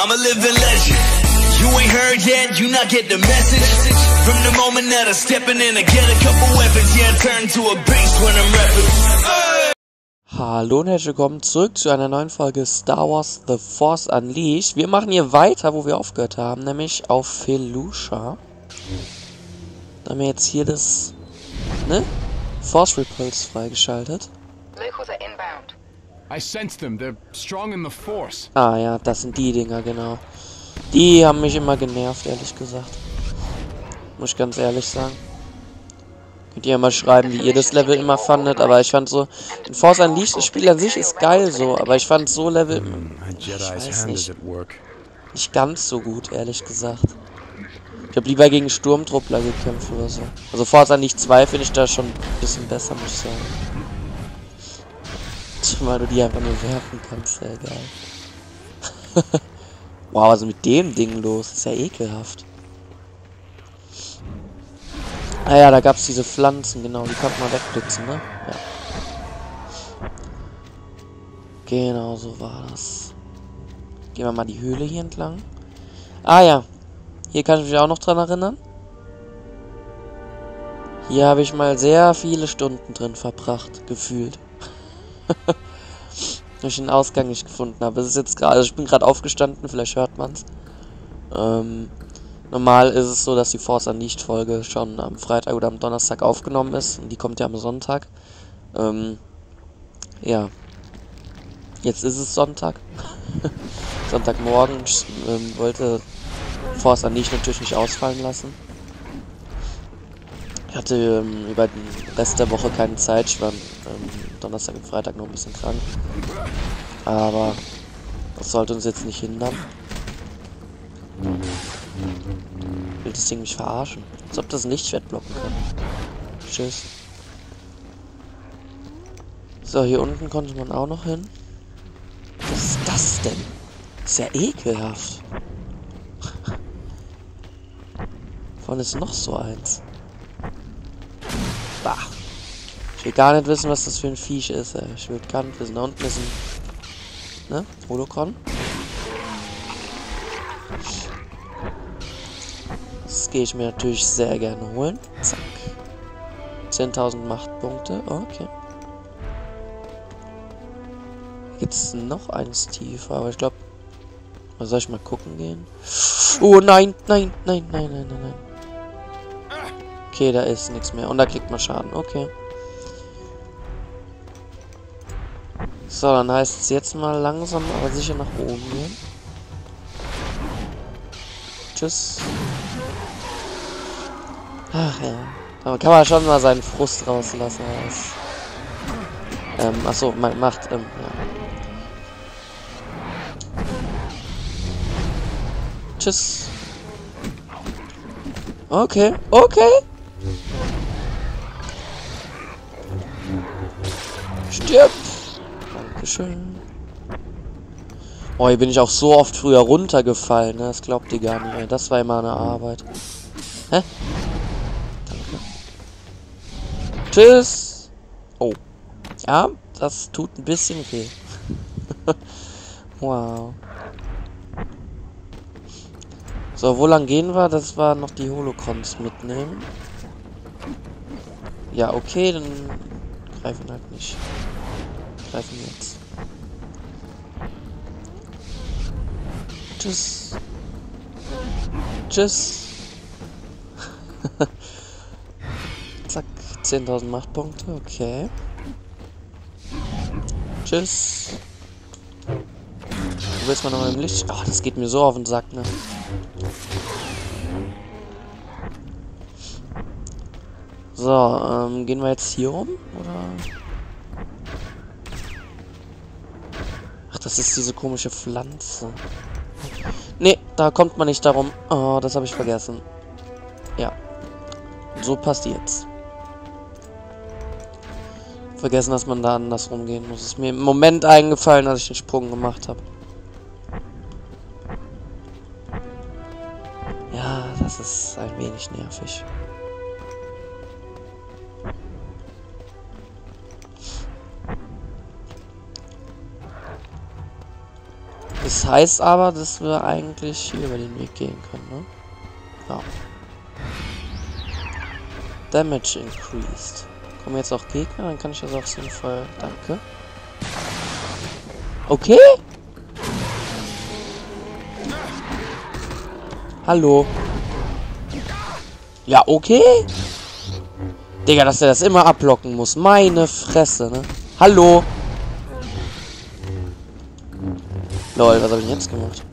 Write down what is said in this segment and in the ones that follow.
I'm a living legend. You ain't heard yet, you not get the message. From the moment that I stepping in, I get a couple weapons, yeah, I turn to a beast when I'm rapping. Hallo und herzlich willkommen zurück zu einer neuen Folge Star Wars The Force Unleashed. Wir machen hier weiter, wo wir aufgehört haben, nämlich auf Felucia. Da haben wir jetzt hier das, ne? Force Repulse freigeschaltet. Locals are inbound. Ah ja, das sind die Dinger, genau. Die haben mich immer genervt, ehrlich gesagt. Muss ich ganz ehrlich sagen. Könnt ihr ja mal schreiben, wie ihr das Level immer fandet, aber ich fand so, den Force Unleashed, das Spiel an sich ist geil so, aber ich fand so Level, A Jedi's weiß nicht. nicht ganz so gut, ehrlich gesagt. Ich habe lieber gegen Sturmtruppler gekämpft oder so. Also Forza nicht 2 finde ich da schon ein bisschen besser, muss ich sagen. Zumal du die einfach nur werfen kannst, sehr geil. wow, was ist mit dem Ding los? ist ja ekelhaft. Ah ja, da gab es diese Pflanzen, genau, die konnte man wegblitzen, ne? Ja. Genau, so war das. Gehen wir mal die Höhle hier entlang. Ah ja, hier kann ich mich auch noch dran erinnern. Hier habe ich mal sehr viele Stunden drin verbracht, gefühlt. Ich den Ausgang nicht gefunden habe. Es ist jetzt gerade, also ich bin gerade aufgestanden, vielleicht hört man's. Ähm, normal ist es so, dass die Force Unleashed Folge schon am Freitag oder am Donnerstag aufgenommen ist. Und die kommt ja am Sonntag. Ähm, ja. Jetzt ist es Sonntag. Sonntagmorgen. Ähm, wollte Force Unleashed natürlich nicht ausfallen lassen. Ich hatte ähm, über den Rest der Woche keine Zeit. Ich war ähm, Donnerstag und Freitag noch ein bisschen krank. Aber das sollte uns jetzt nicht hindern. Will das Ding mich verarschen? Als ob das Lichtschwert blocken kann. Tschüss. So, hier unten konnte man auch noch hin. Was ist das denn? Ist ja ekelhaft. Vorne ist noch so eins. Bah. Ich will gar nicht wissen, was das für ein Viech ist, ey. Ich will gar nicht wissen. Da unten ist ein... Ne? Holocron. Das gehe ich mir natürlich sehr gerne holen. Zack. 10.000 Machtpunkte. Okay. Gibt es noch eins tiefer, aber ich glaube... Soll ich mal gucken gehen? Oh nein, nein, nein, nein, nein, nein, nein. Okay, da ist nichts mehr. Und da kriegt man Schaden. Okay. So, dann heißt es jetzt mal langsam, aber sicher nach oben gehen. Tschüss. Ach ja. Da kann man schon mal seinen Frust rauslassen. Als, ähm, achso, ma macht, ähm, ja. Tschüss. Okay, okay. Stirb. Dankeschön. Oh, hier bin ich auch so oft früher runtergefallen. Ne? Das glaubt ihr gar nicht. Ey. Das war immer eine Arbeit. Hä? Danke. Tschüss. Oh. Ja, das tut ein bisschen weh. wow. So, wo lang gehen wir? Das war noch die Holocrons mitnehmen. Ja, okay, dann greifen halt nicht. Greifen jetzt. Tschüss. Tschüss. Zack, 10.000 Machtpunkte, okay. Tschüss. Du willst mal noch im Licht? Ach, das geht mir so auf den Sack, ne? So, ähm, gehen wir jetzt hier rum? Oder? Das ist diese komische Pflanze. Nee, da kommt man nicht darum. Oh, das habe ich vergessen. Ja. So passt jetzt. Vergessen, dass man da andersrum gehen muss. Ist mir im Moment eingefallen, als ich den Sprung gemacht habe. Ja, das ist ein wenig nervig. Das heißt aber, dass wir eigentlich hier über den Weg gehen können, ne? Ja. Damage increased. Kommen jetzt auch Gegner, dann kann ich das auf jeden Fall. Danke. Okay. Hallo. Ja, okay. Digga, dass er das immer ablocken muss. Meine Fresse, ne? Hallo. Lol, was habe ich jetzt gemacht?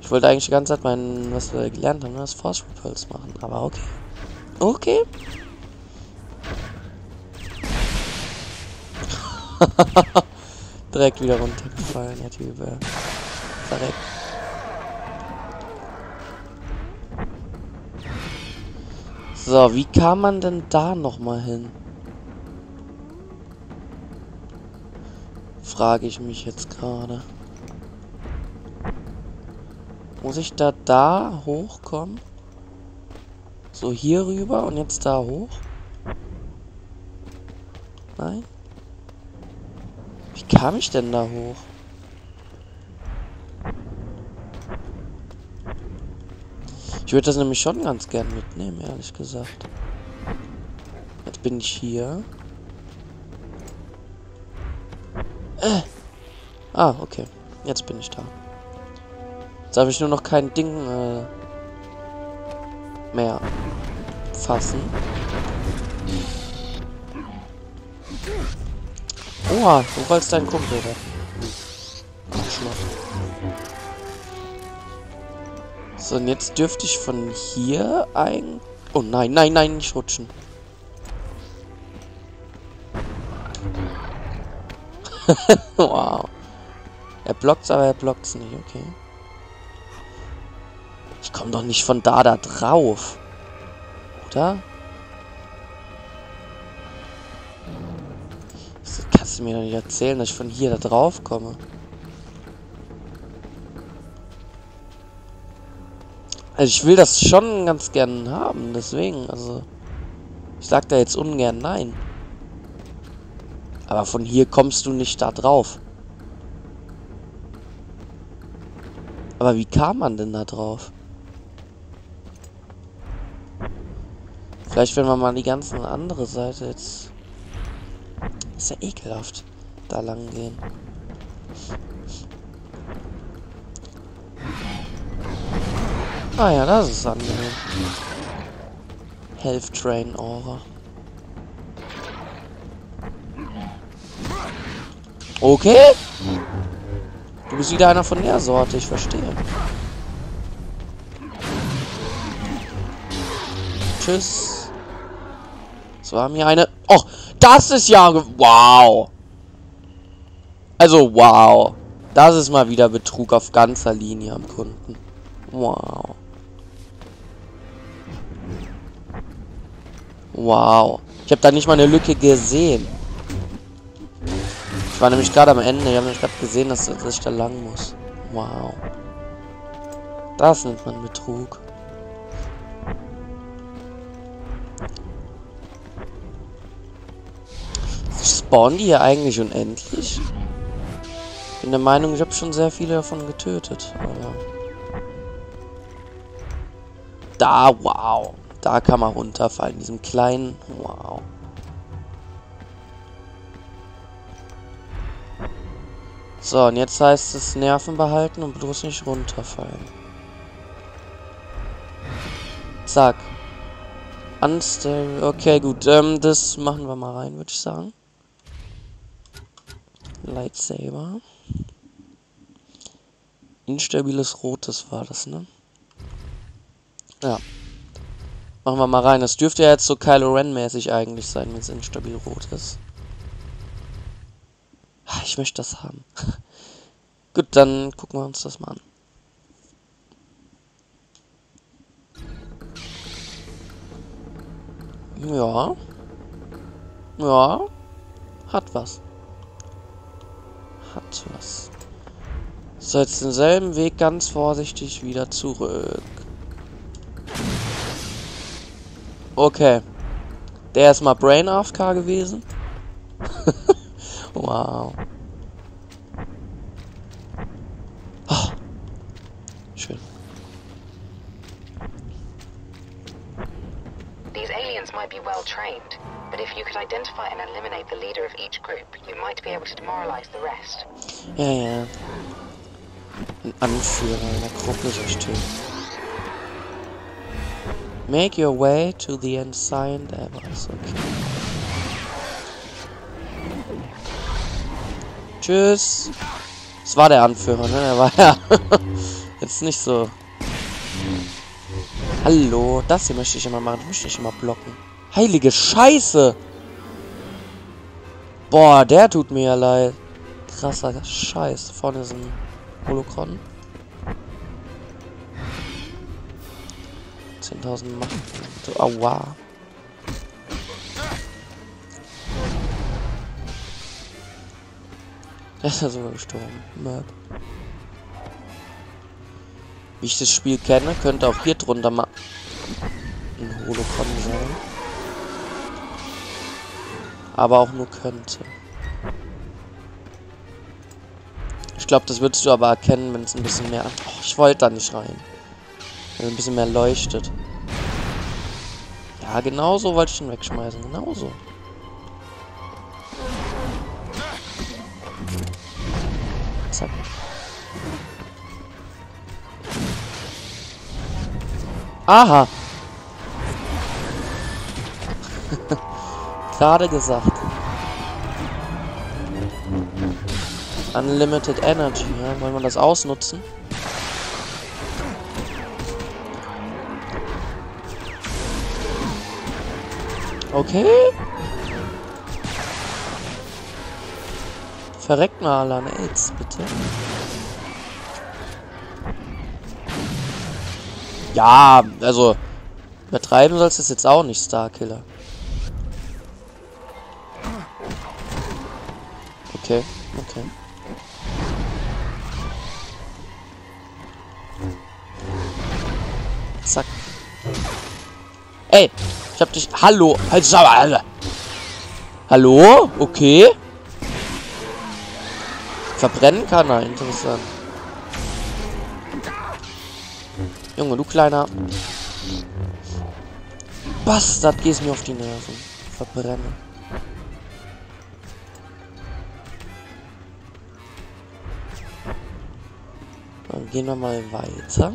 Ich wollte eigentlich die ganze Zeit meinen, was wir gelernt haben, ne, das Force Repulse machen. Aber okay. Okay. Direkt wieder runtergefallen, der Typ. Verreckt. So, wie kam man denn da nochmal hin? Frage ich mich jetzt gerade. Muss ich da da hochkommen? So hier rüber und jetzt da hoch? Nein? Wie kam ich denn da hoch? Ich würde das nämlich schon ganz gern mitnehmen, ehrlich gesagt. Jetzt bin ich hier. Äh. Ah, okay. Jetzt bin ich da. Jetzt habe ich nur noch kein Ding äh, mehr fassen. Oha, du wolltest deinen Kumpel da. So, und jetzt dürfte ich von hier ein... Oh nein, nein, nein, nicht rutschen. wow. Er blockt's, aber er blockt's nicht, okay. Ich komme doch nicht von da da drauf. Oder? Kannst du mir doch nicht erzählen, dass ich von hier da drauf komme. Also ich will das schon ganz gern haben, deswegen, also... Ich sag da jetzt ungern nein. Aber von hier kommst du nicht da drauf. Aber wie kam man denn da drauf? Vielleicht, wenn wir mal die ganze andere Seite jetzt... Ist ja ekelhaft. Da lang gehen. Ah ja, das ist angenehm. Health Train Aura. Okay. Du bist wieder einer von der Sorte, ich verstehe. Tschüss. Das war mir eine... Oh, das ist ja... Wow. Also, wow. Das ist mal wieder Betrug auf ganzer Linie am Kunden. Wow. Wow. Ich habe da nicht mal eine Lücke gesehen. Ich war nämlich gerade am Ende. Ich habe nämlich gerade gesehen, dass, dass ich da lang muss. Wow. Das nennt man Betrug. Spawnen die hier eigentlich unendlich? Ich bin der Meinung, ich habe schon sehr viele davon getötet. Aber da, wow. Da kann man runterfallen. In diesem kleinen, wow. So, und jetzt heißt es Nerven behalten und bloß nicht runterfallen. Zack. Unstable. Okay, gut. Ähm, das machen wir mal rein, würde ich sagen. Lightsaber. Instabiles Rotes war das, ne? Ja. Machen wir mal rein. Das dürfte ja jetzt so Kylo Ren-mäßig eigentlich sein, wenn es instabil rot ist. Ah, ich möchte das haben. Gut, dann gucken wir uns das mal an. Ja. Ja. Hat was. Hat was. So, jetzt denselben Weg ganz vorsichtig wieder zurück. Okay. Der ist mal Brain AFK gewesen. wow. Ja, ja. Ein Anführer einer Gruppe sich töten. Make your way to the unsigned Evers. Okay. Tschüss. Das war der Anführer, ne? Er war ja jetzt nicht so. Hallo, das hier möchte ich immer machen. Das möchte ich immer blocken. Heilige Scheiße! Boah, der tut mir ja leid. Krasser Scheiß. Vorne ist ein Holocron. 10.000 Macht. Aua. Der ist ja sogar gestorben. Merk. Wie ich das Spiel kenne, könnte auch hier drunter mal ein Holocron sein. Aber auch nur könnte. Ich glaube, das würdest du aber erkennen, wenn es ein bisschen mehr... Oh, ich wollte da nicht rein. Wenn es ein bisschen mehr leuchtet. Ja, genau so wollte ich ihn wegschmeißen. Genauso. Zack. Aha. Gerade gesagt. Unlimited Energy, ja? Wollen wir das ausnutzen? Okay. Verreckt mal an AIDS, bitte. Ja, also übertreiben sollst du es jetzt auch nicht, Starkiller. Okay, okay. Zack. Ey, ich hab dich. Hallo, halt Alter. Hallo? Okay. Verbrennen kann er, interessant. Junge, du kleiner. Bastard, gehst mir auf die Nerven. Verbrenne. Gehen wir mal weiter.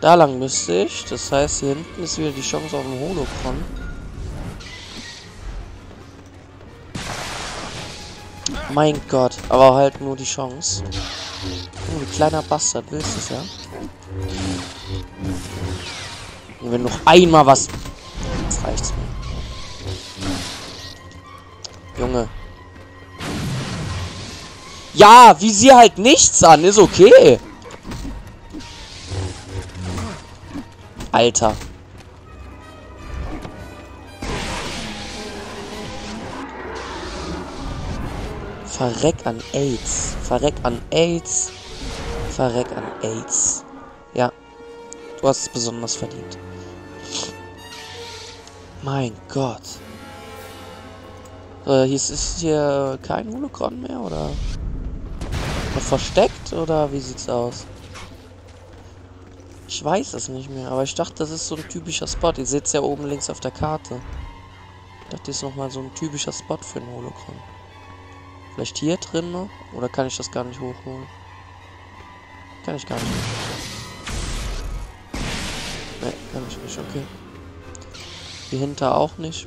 Da lang müsste ich. Das heißt, hier hinten ist wieder die Chance auf den Holocron. Mein Gott, aber halt nur die Chance. Oh, du kleiner Bastard, willst du es ja? Und wenn noch einmal was... Jetzt reicht's mir. Junge. Ja, wie sie halt nichts an, ist okay. Alter. Verreck an AIDS. Verreck an AIDS. Verreck an AIDS. Ja. Du hast es besonders verdient. Mein Gott. So, hier ist, ist hier kein Holocron mehr, oder? Noch versteckt, oder wie sieht's aus? Ich weiß es nicht mehr, aber ich dachte, das ist so ein typischer Spot. Ihr seht es ja oben links auf der Karte. Ich dachte, das ist nochmal so ein typischer Spot für ein Holocron. Vielleicht hier drin noch? Oder kann ich das gar nicht hochholen? Kann ich gar nicht. Ne, kann ich nicht, okay. Hier hinter auch nicht.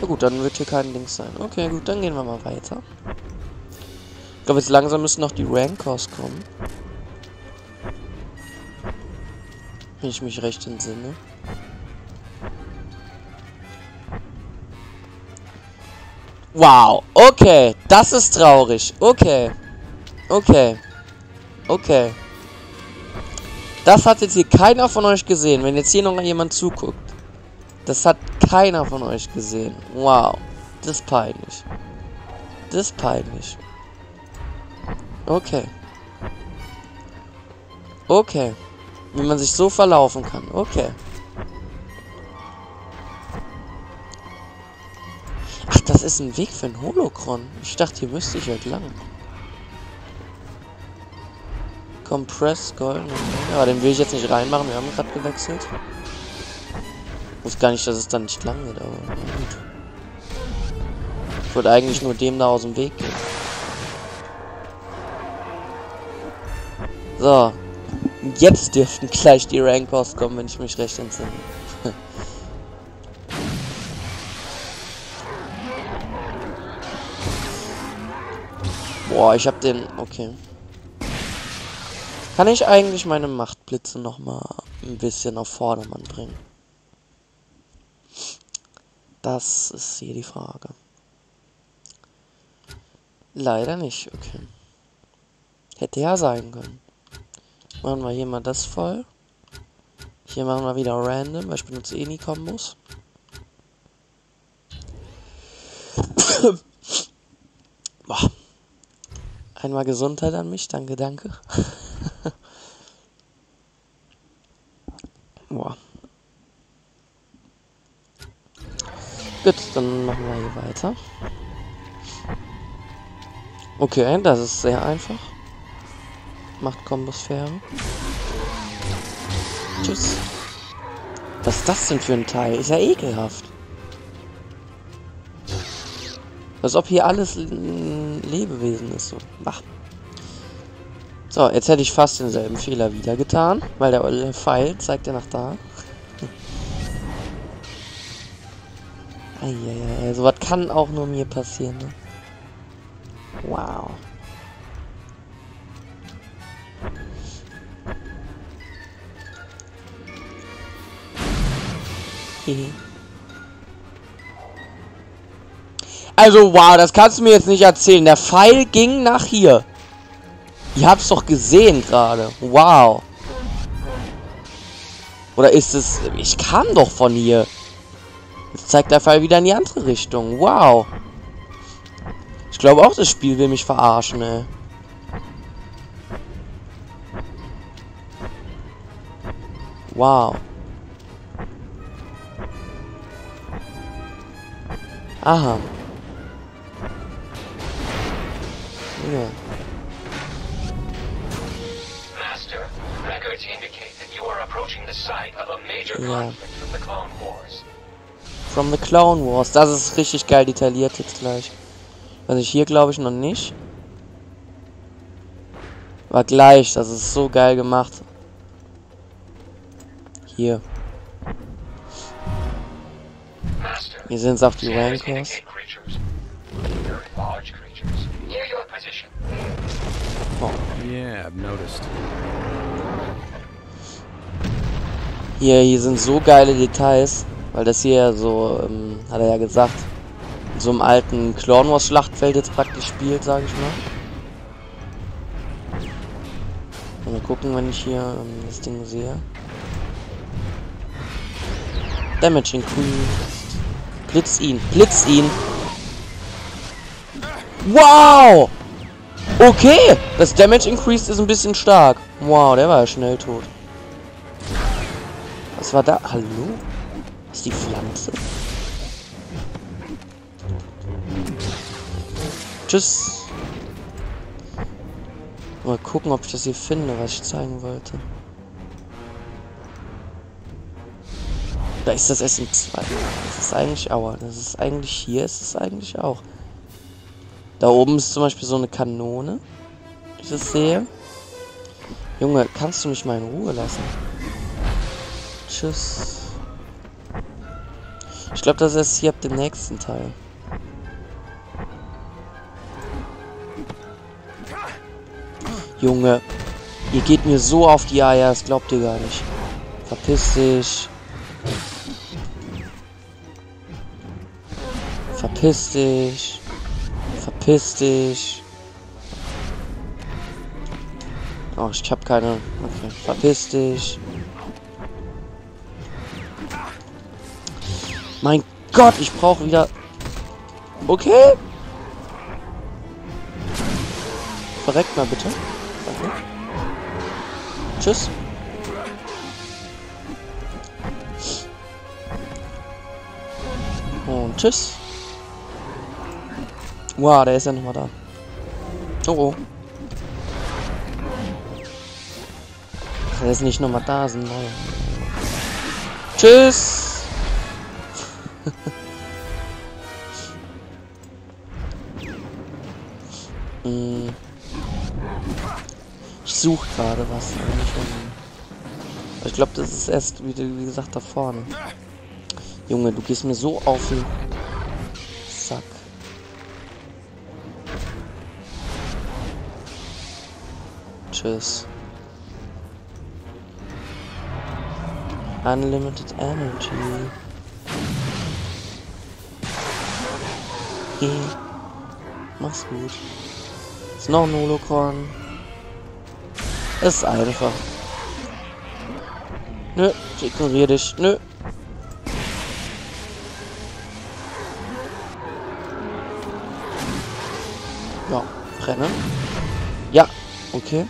Na gut, dann wird hier kein Ding sein. Okay, gut, dann gehen wir mal weiter. Glaube, jetzt langsam müssen noch die Rancors kommen. Wenn ich mich recht entsinne. Wow, okay, das ist traurig. Okay, okay, okay. Das hat jetzt hier keiner von euch gesehen, wenn jetzt hier noch jemand zuguckt. Das hat keiner von euch gesehen. Wow, das ist peinlich. Das ist peinlich. Okay. Okay. Wie man sich so verlaufen kann. Okay. Ach, das ist ein Weg für ein Holocron. Ich dachte, hier müsste ich halt lang. Compress Golden. Ja, den will ich jetzt nicht reinmachen. Wir haben gerade gewechselt. Ich wusste gar nicht, dass es dann nicht lang wird, aber na gut. Ich wollte eigentlich nur dem da aus dem Weg gehen. So. Jetzt dürften gleich die Rankos kommen, wenn ich mich recht entsinne. Boah, ich hab den... Okay. Kann ich eigentlich meine Machtblitze noch mal ein bisschen auf Vordermann bringen? Das ist hier die Frage. Leider nicht, okay. Hätte ja sein können. Machen wir hier mal das voll. Hier machen wir wieder random, weil ich benutze eh nie Kombos. Boah. Einmal Gesundheit an mich, danke, danke. Boah. Gut, dann machen wir hier weiter. Okay, das ist sehr einfach. Macht Kombosphäre. Tschüss. Was ist das denn für ein Teil? Ist ja ekelhaft. Als ob hier alles ein Lebewesen ist. So. Bah. So, jetzt hätte ich fast denselben Fehler wieder getan, weil der Pfeil zeigt ja nach da. Eieiei, sowas kann auch nur mir passieren, ne? Also, wow, das kannst du mir jetzt nicht erzählen. Der Pfeil ging nach hier. Ihr habt's doch gesehen gerade. Wow. Oder ist es... Ich kam doch von hier. Jetzt zeigt der Pfeil wieder in die andere Richtung. Wow. Ich glaube auch, das Spiel will mich verarschen, ey. Wow. Aha. Ja. Master, records indicate that you are approaching the site of a major conflict from the Clone Wars. From the Clone Wars. Das ist richtig geil detailliert jetzt gleich. Also hier glaube ich noch nicht. War gleich. Das ist so geil gemacht. Hier. Hier sind es auch die scanners Yeah, I've noticed. Hier, hier sind so geile Details. Weil das hier so, ähm, hat er ja gesagt, in so einem alten Clone Wars Schlachtfeld jetzt praktisch spielt, sage ich mal. Mal gucken, wenn ich hier ähm, das Ding sehe. Damage increased. Blitz ihn, blitz ihn. Wow! Okay, das Damage increased ist ein bisschen stark. Wow, der war ja schnell tot. Was war da? Hallo? Ist die Pflanze? Tschüss. Mal gucken, ob ich das hier finde, was ich zeigen wollte. Da ist das SM2. Das ist eigentlich Aua. Das ist eigentlich hier, ist es eigentlich auch. Da oben ist zum Beispiel so eine Kanone. Ich das sehe. Junge, kannst du mich mal in Ruhe lassen? Tschüss. Ich glaube, das ist hier ab dem nächsten Teil. Junge, ihr geht mir so auf die Eier, das glaubt ihr gar nicht. Verpiss dich. Verpiss dich. Verpiss dich. Oh, ich hab keine. Okay, verpiss dich. Mein Gott, ich brauche wieder. Okay. Verreckt mal bitte. Danke. Tschüss. Und tschüss. Wow, der ist ja nochmal da. Oh, oh. dass nicht nochmal da sind. Naja. Tschüss! Hm. ich suche gerade was. Ich glaube, das ist erst, wie, wie gesagt, da vorne. Junge, du gehst mir so auf den Tschüss. Unlimited Energy. Hey. Mach's gut. Ist noch ein Holocron. Ist einfach. Nö, ich ignoriere dich. Nö. Ja, rennen. Ja, okay.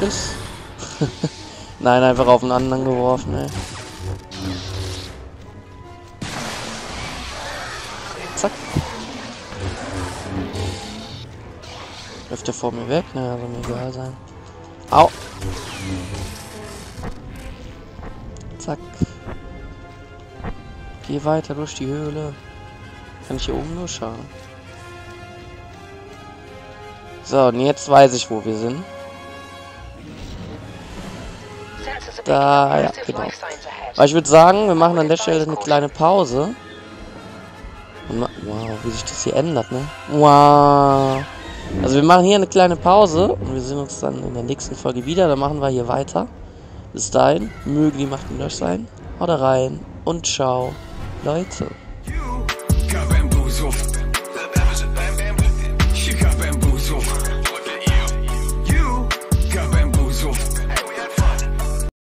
Tschüss. Nein, einfach auf den anderen geworfen, ey. Zack. Läuft der vor mir weg? Naja, soll mir egal sein. Au. Zack. Geh weiter durch die Höhle. Kann ich hier oben nur schauen. So, und jetzt weiß ich, wo wir sind. Da, ja, genau. Aber ich würde sagen, wir machen an der Stelle eine kleine Pause. Wow, wie sich das hier ändert, ne? Wow. Also wir machen hier eine kleine Pause und wir sehen uns dann in der nächsten Folge wieder. Dann machen wir hier weiter. Bis dahin, möge die Macht in euch sein. Haut rein und ciao, Leute.